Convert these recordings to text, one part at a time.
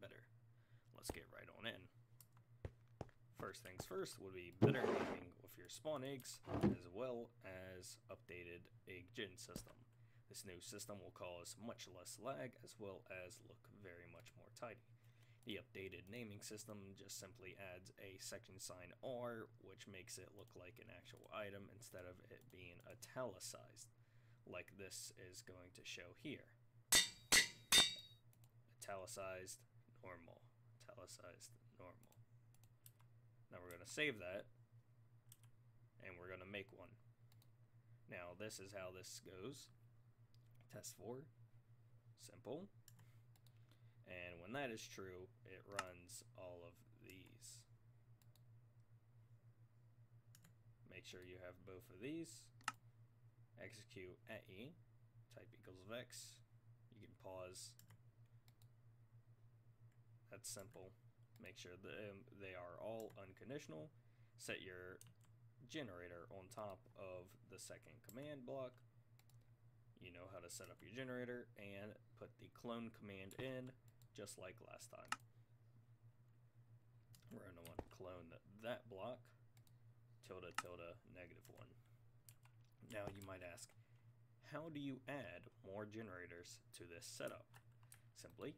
better. Let's get right on in. First things first would be better naming with your spawn eggs as well as updated egg gen system. This new system will cause much less lag as well as look very much more tidy. The updated naming system just simply adds a section sign R, which makes it look like an actual item instead of it being italicized, like this is going to show here. Italicized, normal, italicized, normal. Now we're going to save that, and we're going to make one. Now this is how this goes. Test 4, simple. And when that is true, it runs all of these. Make sure you have both of these. Execute at E, type equals vex. You can pause. That's simple. Make sure that um, they are all unconditional. Set your generator on top of the second command block. You know how to set up your generator and put the clone command in just like last time. We're going to want to clone that block, tilde tilde negative 1. Now you might ask, how do you add more generators to this setup? Simply,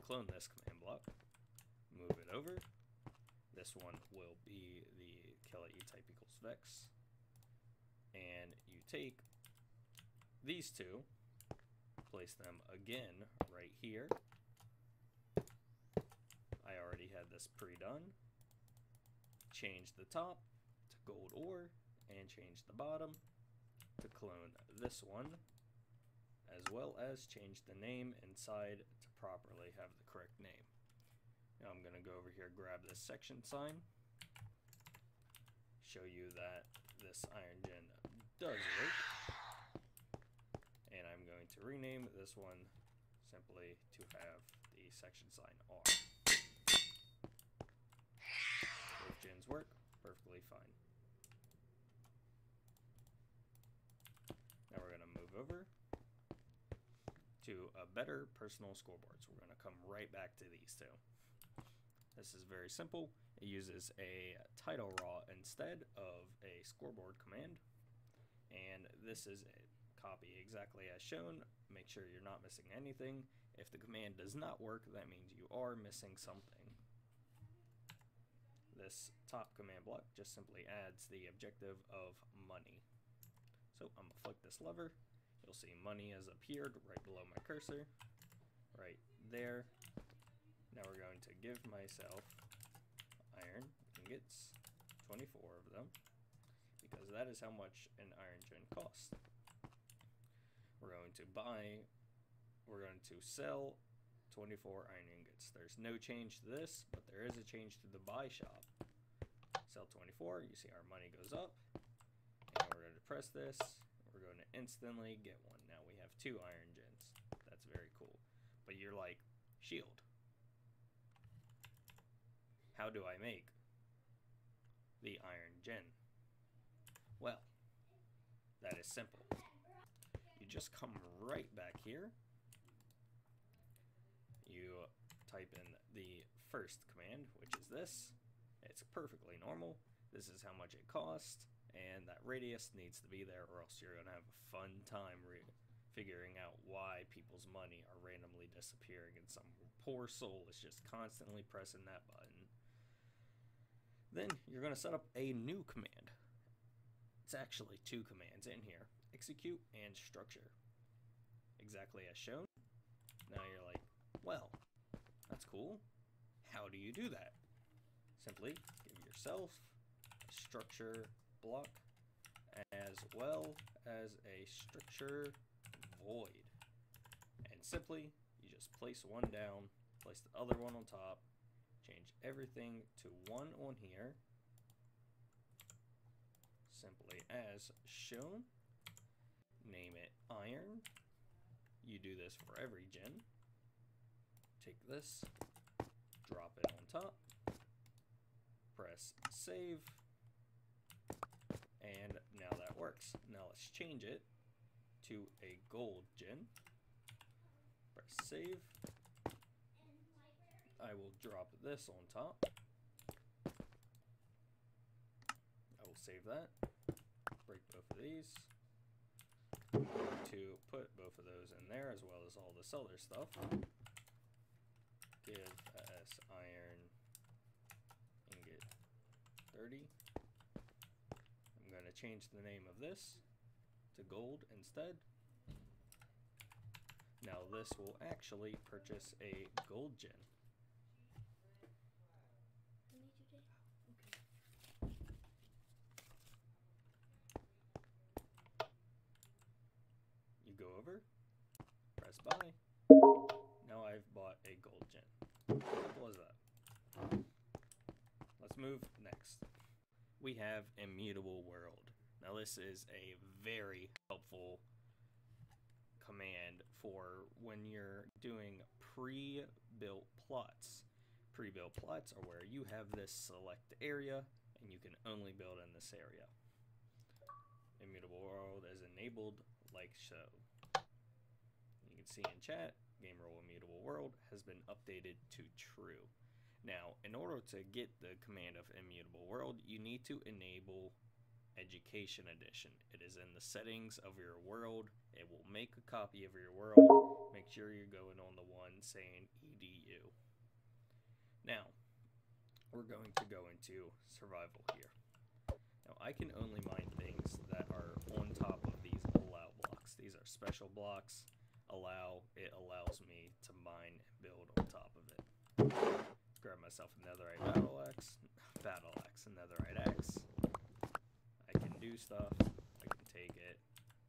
clone this command block, move it over. This one will be the kill e type equals vex. And you take these two, place them again right here, I already had this pre-done. Change the top to gold ore and change the bottom to clone this one as well as change the name inside properly have the correct name. Now I'm going to go over here grab this section sign show you that this iron gen does work and I'm going to rename this one simply to have the section sign R. Both gens work perfectly fine. Now we're going to move over to a better personal scoreboard. So we're going to come right back to these two. This is very simple. It uses a title raw instead of a scoreboard command. And this is a copy exactly as shown. Make sure you're not missing anything. If the command does not work, that means you are missing something. This top command block just simply adds the objective of money. So I'm to flick this lever. You'll see money has appeared right below my cursor, right there. Now we're going to give myself iron ingots, 24 of them, because that is how much an iron gen costs. We're going to buy, we're going to sell 24 iron ingots. There's no change to this, but there is a change to the buy shop. Sell 24, you see our money goes up. And we're going to press this. We're going to instantly get one. Now we have two iron gens. That's very cool. But you're like, shield. How do I make the iron gen? Well, that is simple. You just come right back here you type in the first command, which is this. It's perfectly normal. This is how much it costs, and that radius needs to be there or else you're going to have a fun time figuring out why people's money are randomly disappearing and some poor soul is just constantly pressing that button. Then you're going to set up a new command. It's actually two commands in here, execute and structure. Exactly as shown. Now you're like, well, that's cool. How do you do that? Simply give yourself a structure block as well as a structure void. And simply, you just place one down, place the other one on top, change everything to one on here, simply as shown. Name it iron. You do this for every gen take this, drop it on top, press save, and now Now let's change it to a gold gen. Press save, I will drop this on top. I will save that. Break both of these. To put both of those in there as well as all this other stuff. Give S iron ingot 30. Change the name of this to gold instead. Now this will actually purchase a gold gen. You go over, press buy. Now I've bought a gold gen. Simple as that. Let's move. We have Immutable World. Now this is a very helpful command for when you're doing pre-built plots. Pre-built plots are where you have this select area and you can only build in this area. Immutable World is enabled like so. You can see in chat, game rule Immutable World has been updated to true. Now, in order to get the command of Immutable World, you need to enable Education Edition. It is in the settings of your world. It will make a copy of your world. Make sure you're going on the one saying EDU. Now, we're going to go into survival here. Now, I can only mine things that are on top of these allow blocks. These are special blocks. Allow, it allows me to mine and build on top of it. Grab myself a netherite battle axe, battle axe, a netherite axe. I can do stuff. I can take it,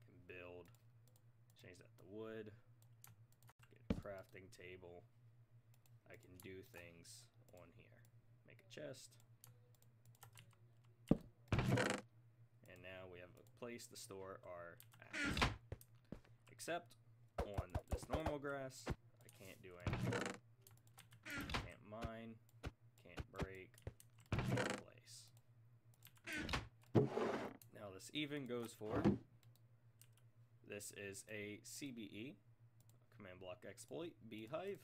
can build, change that to wood, get a crafting table. I can do things on here. Make a chest. And now we have a place to store our axe. Except on this normal grass, I can't do anything. Can't mine, can't break, can't place. Now even goes for, this is a CBE, command block exploit, beehive.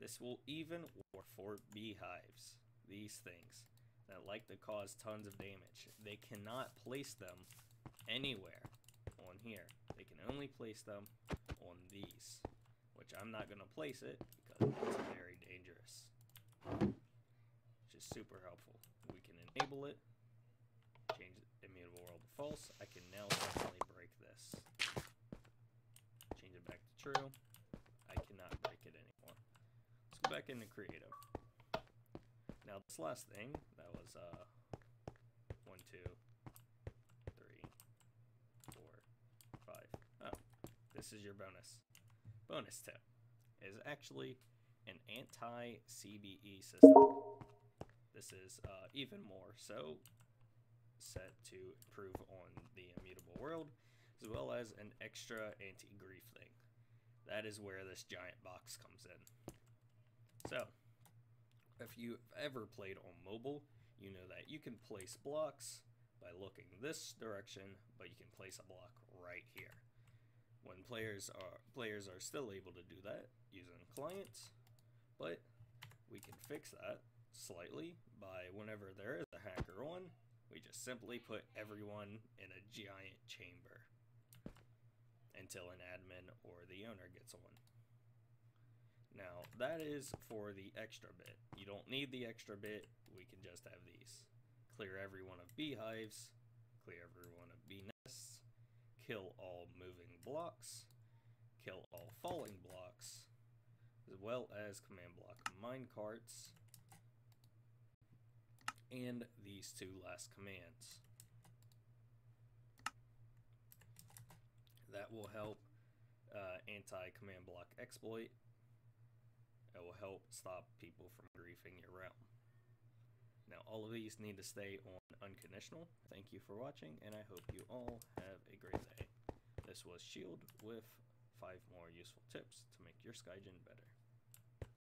This will even work for beehives, these things that like to cause tons of damage. They cannot place them anywhere on here. They can only place them on these, which I'm not going to place it because it's very dangerous. Which is super helpful. We can enable it, change immutable world to false. I can now definitely break this. Change it back to true. I cannot break it anymore. Let's go back into creative. Now this last thing, that was uh one, two, three, four, five. Oh, this is your bonus. Bonus tip is actually an anti-CBE system. This is uh, even more so set to improve on the immutable world, as well as an extra anti-grief thing. That is where this giant box comes in. So, if you've ever played on mobile, you know that you can place blocks by looking this direction, but you can place a block right here. When players are players are still able to do that using clients, but we can fix that slightly by whenever there is we just simply put everyone in a giant chamber until an admin or the owner gets on. Now, that is for the extra bit. You don't need the extra bit, we can just have these. Clear every one of beehives, clear every one of bee nests, kill all moving blocks, kill all falling blocks, as well as command block mine carts, and these two last commands. That will help uh, anti-command block exploit it will help stop people from griefing your realm. Now, all of these need to stay on unconditional. Thank you for watching, and I hope you all have a great day. This was Shield with five more useful tips to make your Skygen better.